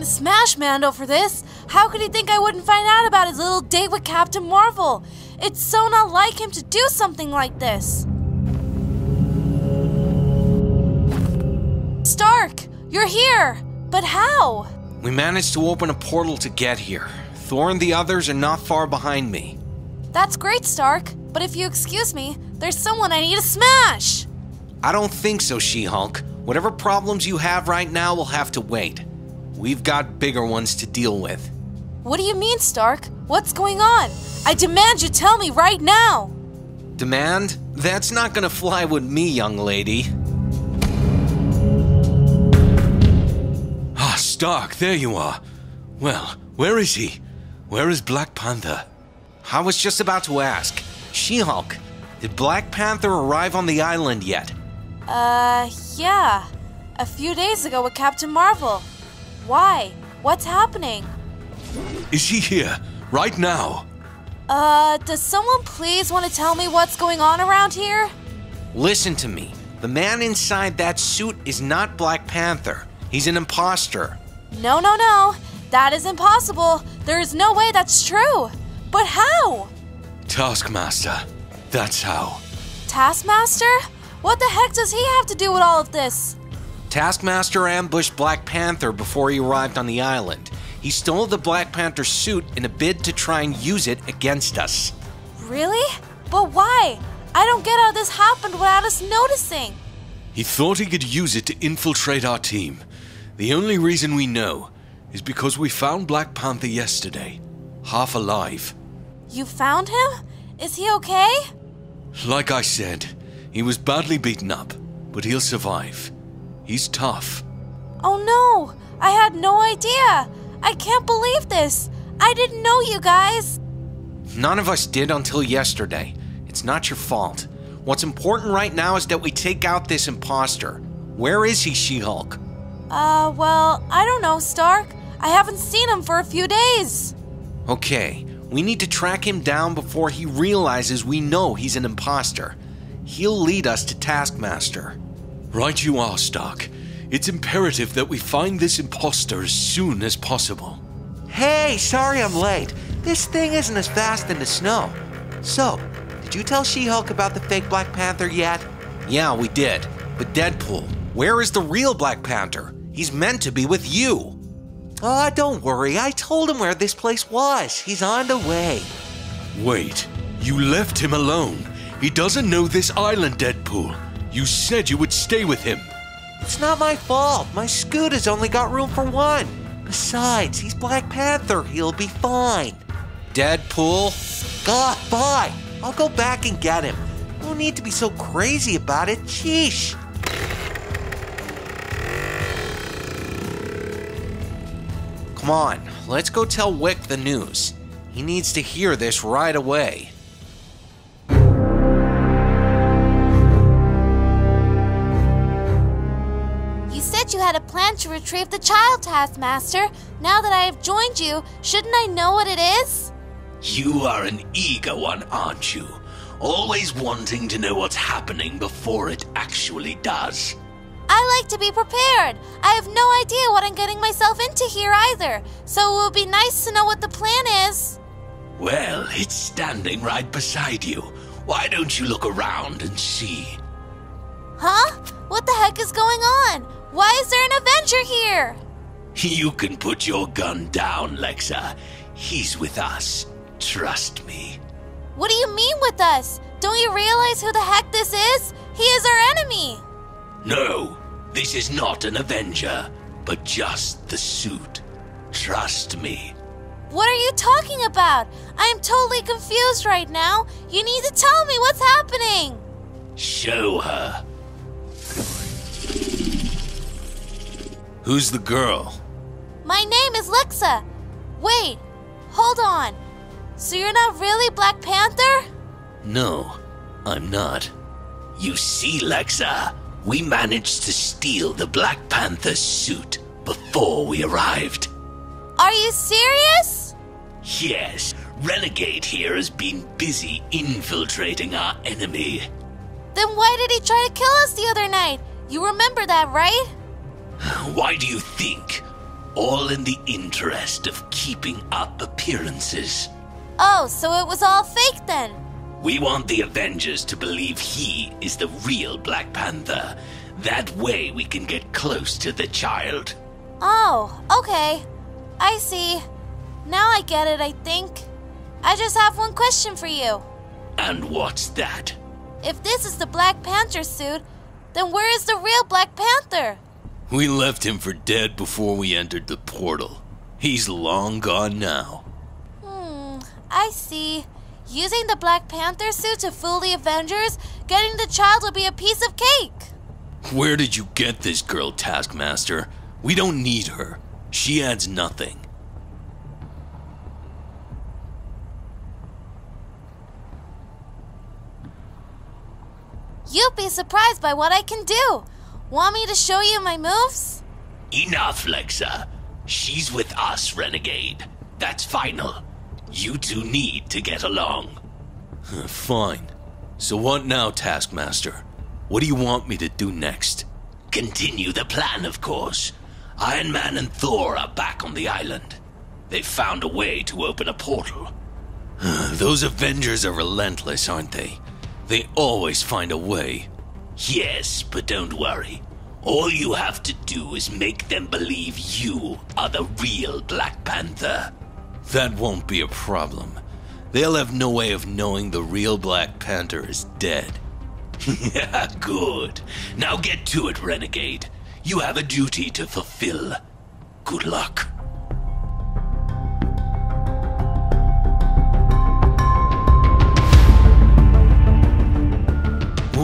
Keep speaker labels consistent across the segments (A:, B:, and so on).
A: to smash Mando for this. How could he think I wouldn't find out about his little date with Captain Marvel? It's so not like him to do something like this. Stark, you're here! But how?
B: We managed to open a portal to get here. Thor and the others are not far behind me.
A: That's great, Stark. But if you excuse me, there's someone I need to smash!
B: I don't think so, She Hulk. Whatever problems you have right now will have to wait. We've got bigger ones to deal with.
A: What do you mean, Stark? What's going on? I demand you tell me right now!
B: Demand? That's not gonna fly with me, young lady.
C: Ah, Stark, there you are. Well, where is he? Where is Black Panther?
B: I was just about to ask. She Hulk, did Black Panther arrive on the island yet?
A: Uh, yeah. A few days ago with Captain Marvel. Why? What's happening?
C: Is he here? Right now?
A: Uh, does someone please want to tell me what's going on around here?
B: Listen to me. The man inside that suit is not Black Panther. He's an imposter.
A: No, no, no. That is impossible. There is no way that's true. But how?
C: Taskmaster. That's how.
A: Taskmaster? What the heck does he have to do with all of this?
B: Taskmaster ambushed Black Panther before he arrived on the island. He stole the Black Panther suit in a bid to try and use it against us.
A: Really? But why? I don't get how this happened without us noticing.
C: He thought he could use it to infiltrate our team. The only reason we know is because we found Black Panther yesterday, half alive.
A: You found him? Is he okay?
C: Like I said, he was badly beaten up, but he'll survive. He's tough.
A: Oh no! I had no idea! I can't believe this! I didn't know you guys!
B: None of us did until yesterday. It's not your fault. What's important right now is that we take out this imposter. Where is he, She Hulk?
A: Uh, well, I don't know, Stark. I haven't seen him for a few days.
B: Okay, we need to track him down before he realizes we know he's an imposter. He'll lead us to Taskmaster.
C: Right you are, Stark. It's imperative that we find this imposter as soon as possible.
D: Hey, sorry I'm late. This thing isn't as fast in the snow. So, did you tell She Hulk about the fake Black Panther yet?
B: Yeah, we did. But Deadpool, where is the real Black Panther? He's meant to be with you.
D: Oh, don't worry. I told him where this place was. He's on the way.
C: Wait, you left him alone. He doesn't know this island, Deadpool. You said you would stay with him.
D: It's not my fault. My scooter's only got room for one. Besides, he's Black Panther. He'll be fine.
B: Deadpool?
D: God, fine. I'll go back and get him. No need to be so crazy about it. Sheesh.
B: Come on, let's go tell Wick the news. He needs to hear this right away.
A: To retrieve the child, Taskmaster. Now that I have joined you, shouldn't I know what it is?
E: You are an eager one, aren't you? Always wanting to know what's happening before it actually does.
A: I like to be prepared. I have no idea what I'm getting myself into here either, so it would be nice to know what the plan is.
E: Well, it's standing right beside you. Why don't you look around and see?
A: Huh? What the heck is going on? Why is there an Avenger here?
E: You can put your gun down, Lexa. He's with us. Trust me.
A: What do you mean with us? Don't you realize who the heck this is? He is our enemy.
E: No, this is not an Avenger, but just the suit. Trust me.
A: What are you talking about? I am totally confused right now. You need to tell me what's happening.
E: Show her.
C: Who's the girl?
A: My name is Lexa. Wait, hold on. So you're not really Black Panther?
E: No, I'm not. You see, Lexa, we managed to steal the Black Panther suit before we arrived.
A: Are you serious?
E: Yes, Renegade here has been busy infiltrating our enemy.
A: Then why did he try to kill us the other night? You remember that, right?
E: Why do you think? all in the interest of keeping up appearances.
A: Oh, so it was all fake then?
E: We want the Avengers to believe he is the real Black Panther. That way we can get close to the child.
A: Oh, okay. I see. Now I get it, I think. I just have one question for you.
E: And what's that?
A: If this is the Black Panther suit, then where is the real Black Panther?
C: We left him for dead before we entered the portal. He's long gone now.
A: Hmm, I see. Using the Black Panther suit to fool the Avengers, getting the child will be a piece of cake.
C: Where did you get this girl, Taskmaster? We don't need her. She adds nothing.
A: You'll be surprised by what I can do. Want me to show you my moves?
E: Enough, Lexa. She's with us, Renegade. That's final. You two need to get along.
C: Fine. So what now, Taskmaster? What do you want me to do next?
E: Continue the plan, of course. Iron Man and Thor are back on the island. They've found a way to open a portal.
C: Those Avengers are relentless, aren't they? They always find a way.
E: Yes, but don't worry. All you have to do is make them believe you are the real Black Panther.
C: That won't be a problem. They'll have no way of knowing the real Black Panther is dead.
E: Yeah, good. Now get to it, Renegade. You have a duty to fulfill. Good luck.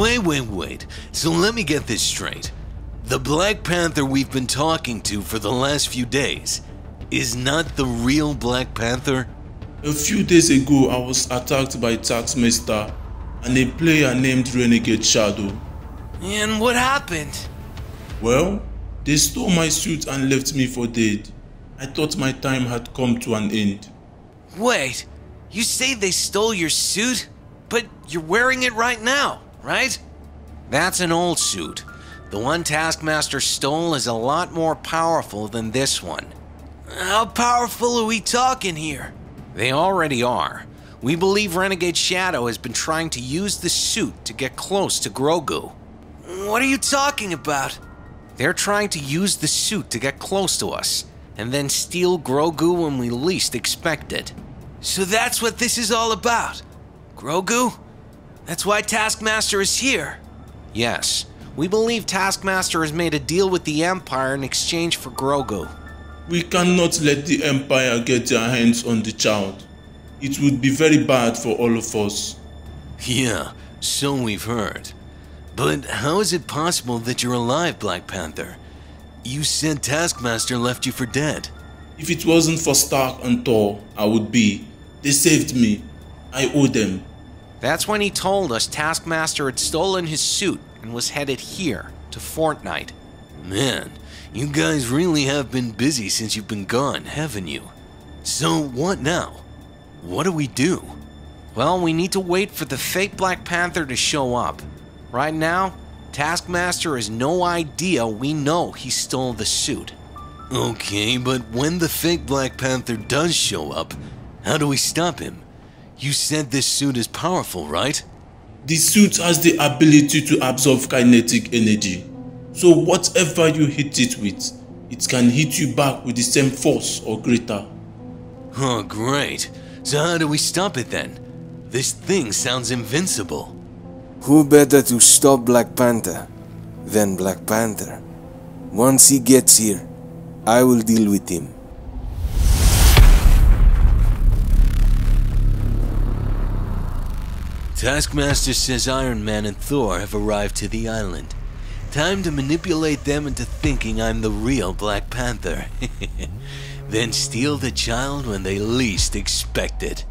C: Wait, wait, wait. So let me get this straight. The Black Panther we've been talking to for the last few days is not the real Black Panther?
F: A few days ago, I was attacked by Taskmaster and a player named Renegade Shadow.
C: And what happened?
F: Well, they stole my suit and left me for dead. I thought my time had come to an end.
B: Wait, you say they stole your suit? But you're wearing it right now, right? That's an old suit. The one Taskmaster stole is a lot more powerful than this one. How powerful are we talking here? They already are. We believe Renegade Shadow has been trying to use the suit to get close to Grogu. What are you talking about? They're trying to use the suit to get close to us, and then steal Grogu when we least expect it. So that's what this is all about? Grogu? That's why Taskmaster is here. Yes, we believe Taskmaster has made a deal with the Empire in exchange for Grogu.
F: We cannot let the Empire get their hands on the child. It would be very bad for all of us.
C: Yeah, so we've heard. But how is it possible that you're alive, Black Panther? You said Taskmaster left you for dead.
F: If it wasn't for Stark and Thor, I would be. They saved me. I owe them.
B: That's when he told us Taskmaster had stolen his suit and was headed here, to Fortnite.
C: Man, you guys really have been busy since you've been gone, haven't you? So, what now? What do we do?
B: Well, we need to wait for the fake Black Panther to show up. Right now, Taskmaster has no idea we know he stole the suit.
C: Okay, but when the fake Black Panther does show up, how do we stop him? You said this suit is powerful, right?
F: The suit has the ability to absorb kinetic energy. So whatever you hit it with, it can hit you back with the same force or greater.
C: Oh, great. So how do we stop it then? This thing sounds invincible.
G: Who better to stop Black Panther than Black Panther? Once he gets here, I will deal with him.
C: Taskmaster says Iron Man and Thor have arrived to the island. Time to manipulate them into thinking I'm the real Black Panther. then steal the child when they least expect it.